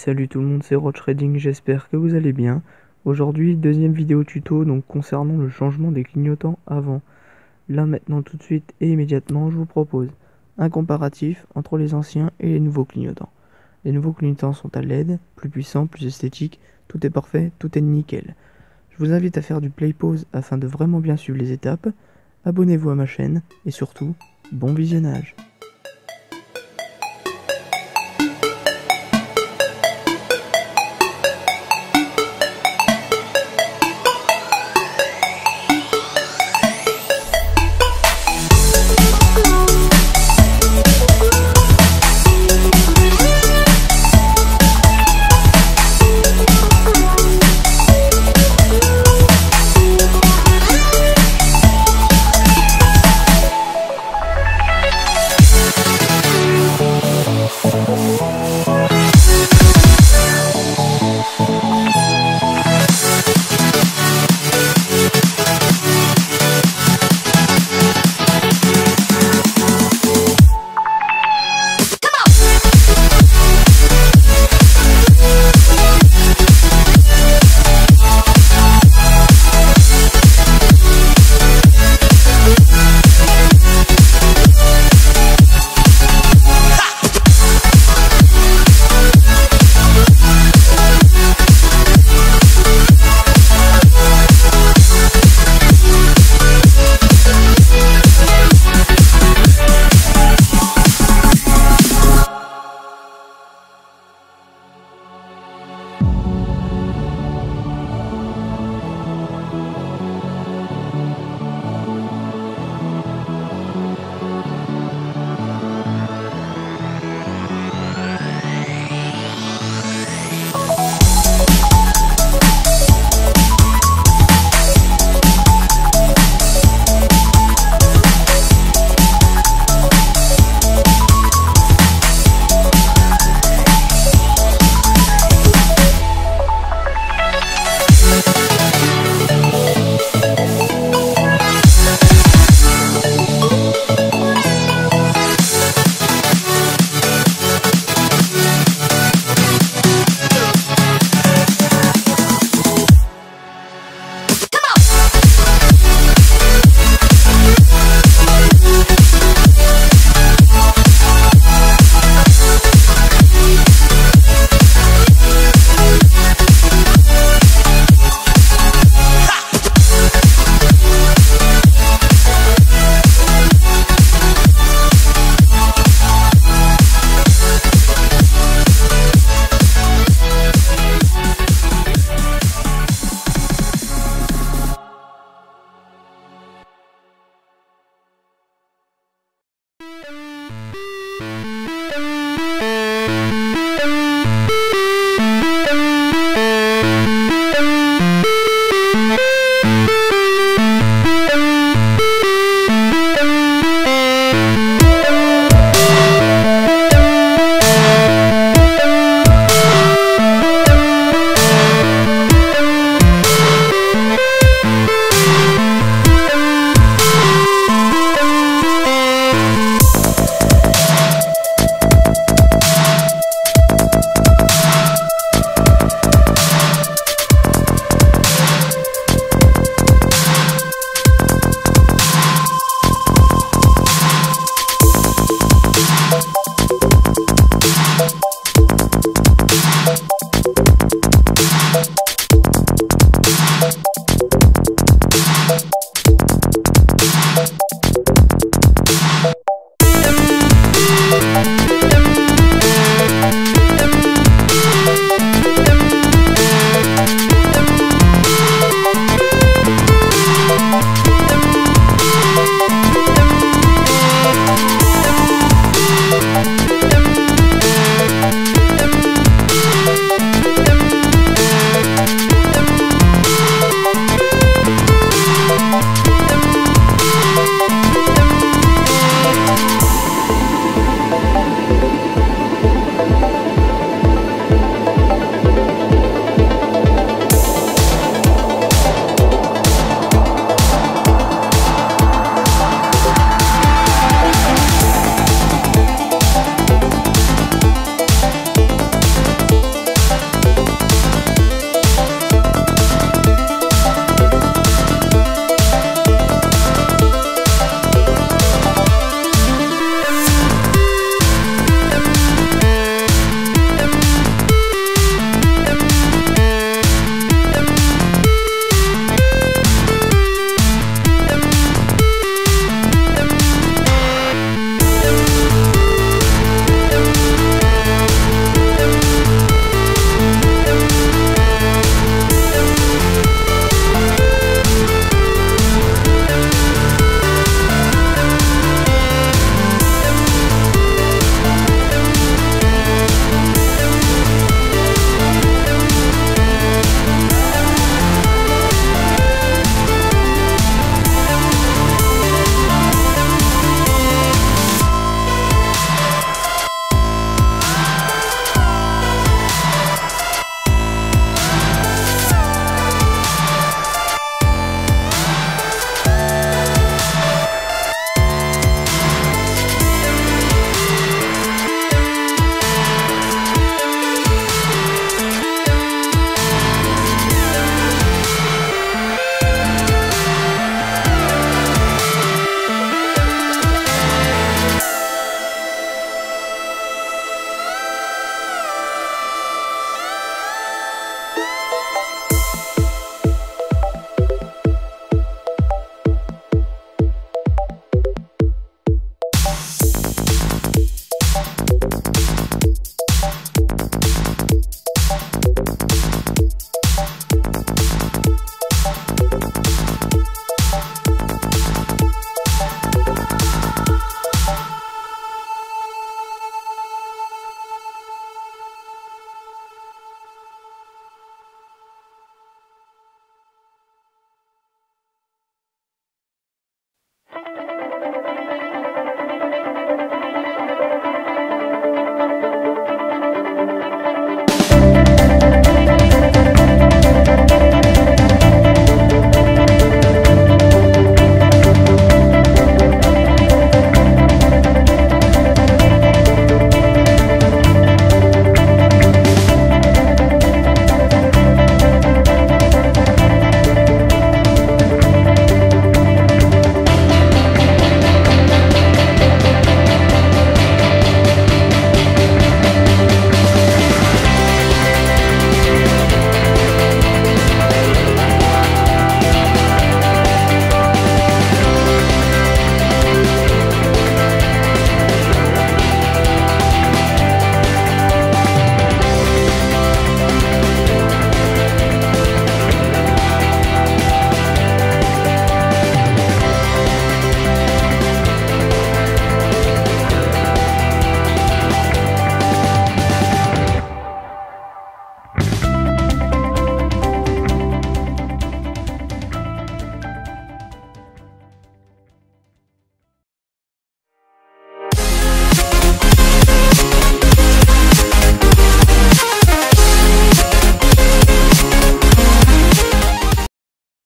salut tout le monde, c'est Roach Trading. j'espère que vous allez bien. Aujourd'hui, deuxième vidéo tuto donc concernant le changement des clignotants avant. Là maintenant tout de suite et immédiatement, je vous propose un comparatif entre les anciens et les nouveaux clignotants. Les nouveaux clignotants sont à LED, plus puissants, plus esthétiques, tout est parfait, tout est nickel. Je vous invite à faire du play pause afin de vraiment bien suivre les étapes. Abonnez-vous à ma chaîne et surtout, bon visionnage.